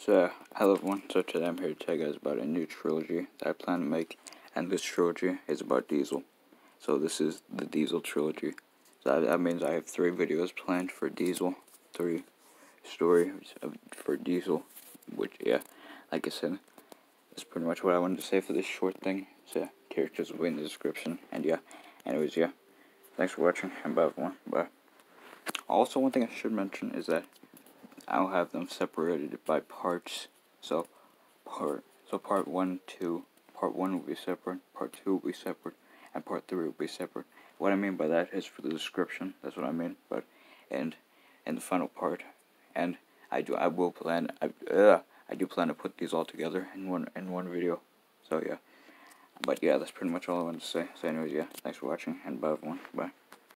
So, hello everyone. So today I'm here to tell you guys about a new trilogy that I plan to make, and this trilogy is about Diesel. So this is the Diesel trilogy. So that, means I have three videos planned for Diesel, three stories for Diesel, which yeah, like I said, that's pretty much what I wanted to say for this short thing. So characters will be in the description, and yeah, anyways yeah, thanks for watching, and bye everyone, bye. Also, one thing I should mention is that I'll have them separated by parts. So part so part one, two, part one will be separate, part two will be separate, and part three will be separate. What I mean by that is for the description. That's what I mean. But and and the final part, and I do I will plan I uh, I do plan to put these all together in one in one video. So yeah. But yeah, that's pretty much all I wanted to say. So anyways, yeah, thanks for watching and bye everyone. Bye.